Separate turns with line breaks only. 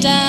down.